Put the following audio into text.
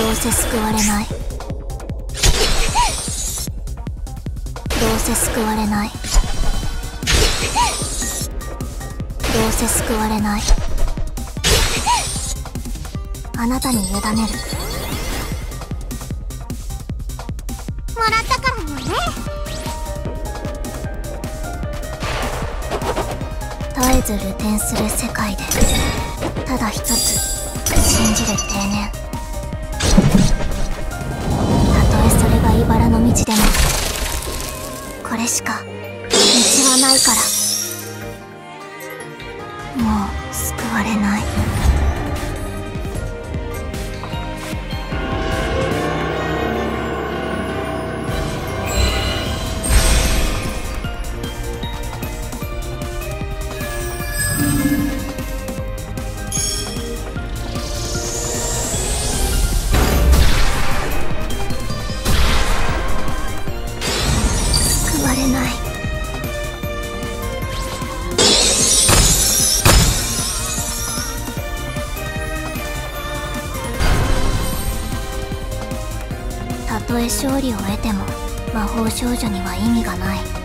どうせ救われない。どうせ救われない。どうせ救われない。あなたに委ねる。もらったからにはね。絶えず流転する世界でただ一つ信じる定年道でもこれしか道はないから。もう救われない。れない。たとえ勝利を得ても魔法少女には意味がない。